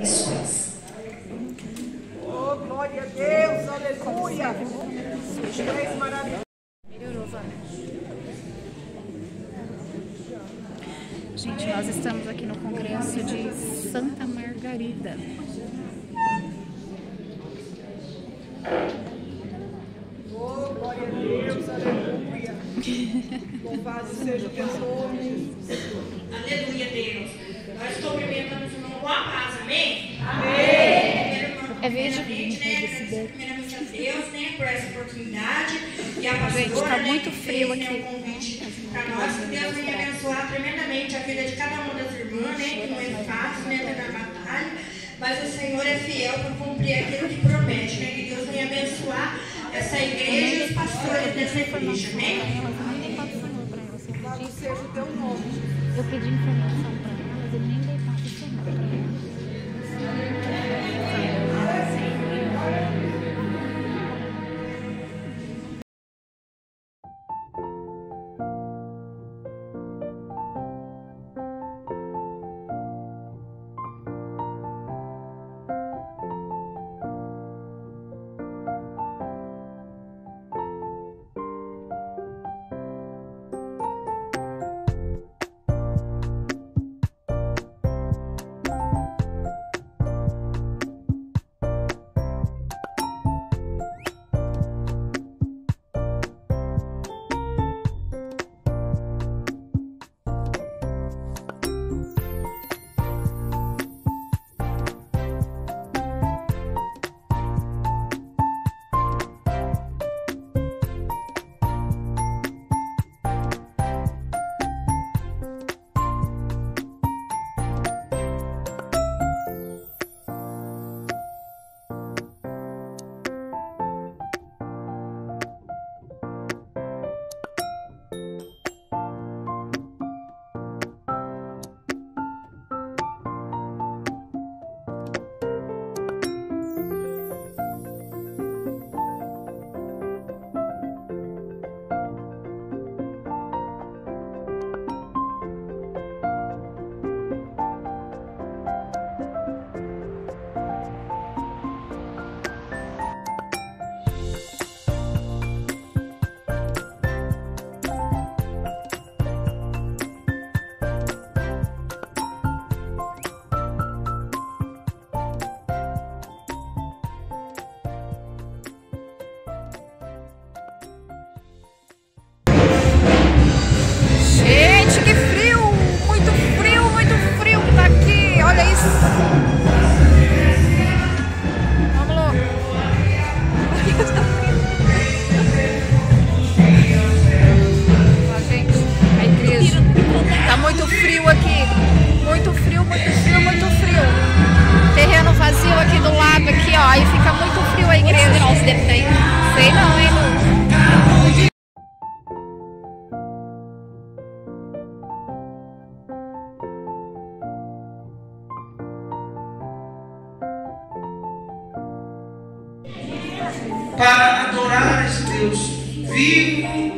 missões. Oh, glória a Deus, aleluia. Tu maravilhoso. Melhorou, Gente, nós estamos aqui no Congresso de Santa Margarida. Oh, glória a Deus, aleluia. Louvado seja o teu nome. Aleluia, Deus. Nós cumprimentamos a paz, amém? É vídeo? Primeiramente, né, primeiramente a Deus, né, por essa oportunidade. E a pastora, Gente, tá né, muito que frio fez, né, aqui. o convite para nós. Que Deus venha abençoar tremendamente a vida de cada uma das irmãs, né, que não é fácil, né, tá na batalha. Mas o Senhor é fiel para cumprir aquilo que promete, né? Que Deus venha abençoar essa igreja e os pastores dessa igreja, amém? Louvado seja o teu nome. Eu pedi informação pra ela, mas ele nem a igreja. Sei não, hein, Lu? para adorar esse Deus vivo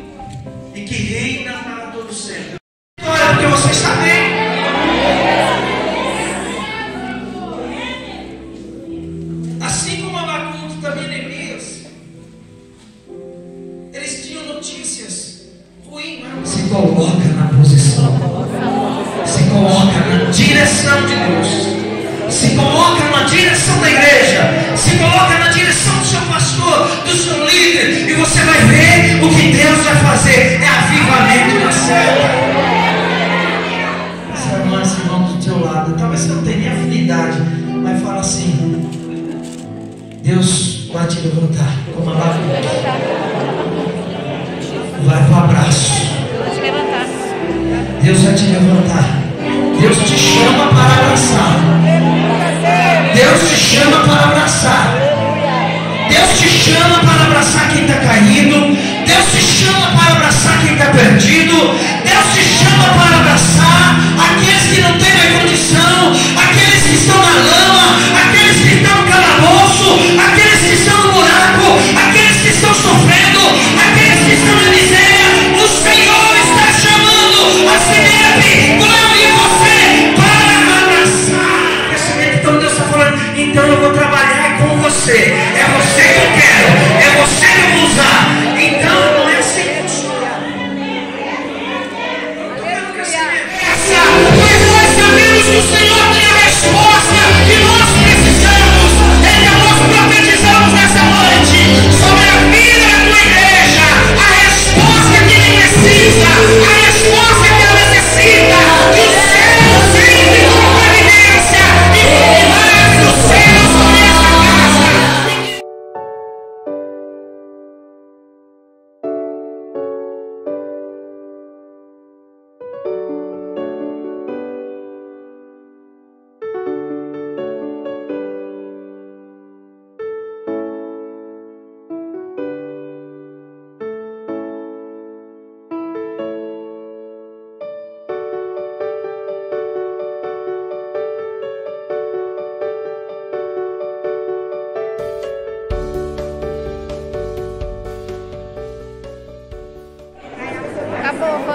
Vai para o abraço. Pode levantar. Deus vai te levantar. Deus te chama para abraçar. Deus te chama para abraçar. Deus te chama para abraçar quem está caído.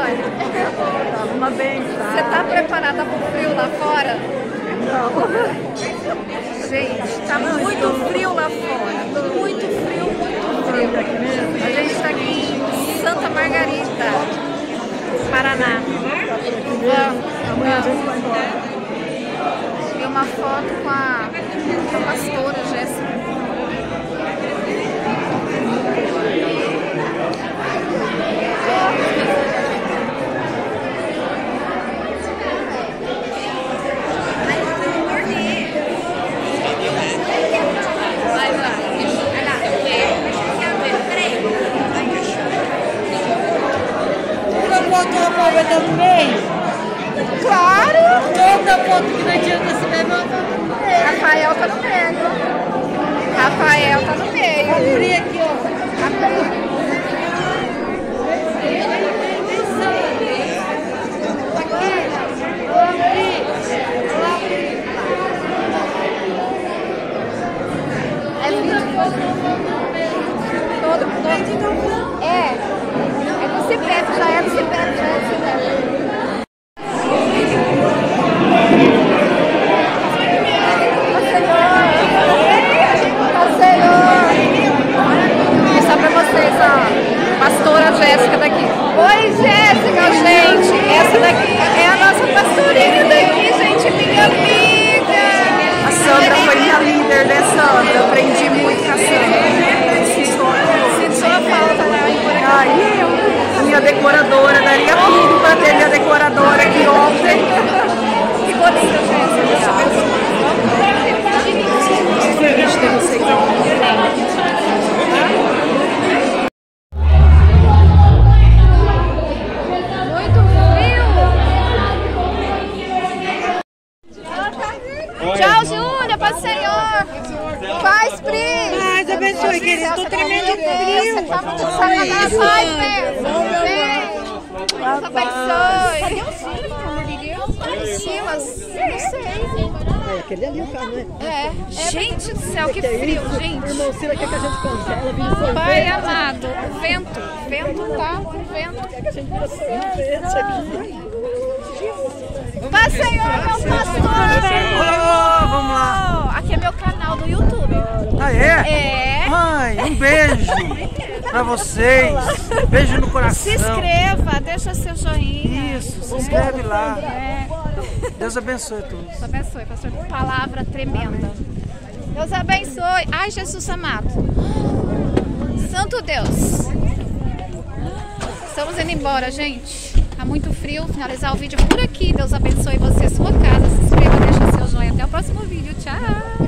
Acabou, Vânia. Uma benção. Você tá preparada pro frio lá fora? Gente, tá muito frio lá fora. Muito frio, muito frio. A gente tá aqui em Santa Margarida, Paraná. Vamos, vamos. Vi uma foto com a, com a pastora Jéssica. Silas? Silas? Não sei. Aquele ali o carro, né? É. Gente do céu, que frio, O gente. irmão Cira quer que a gente cancela, vira. Pai amado, o vento, o vento tá, o vento. Quer que a gente vira sorvete aqui. Paz, Senhor, meu pastor. Ô, vamos lá. Aqui é meu canal do YouTube. Ah, é? É. Mãe, um beijo pra vocês. Beijo no coração. Se inscreva, deixa seu joinha. Isso, se inscreve lá. É. Deus abençoe a todos. Deus abençoe, pastor. Palavra tremenda. Deus abençoe. Ai, Jesus amado. Santo Deus. Estamos indo embora, gente. Tá muito frio. Finalizar o vídeo por aqui. Deus abençoe você, sua casa. Se inscreva, deixa seu joinha. Até o próximo vídeo. Tchau.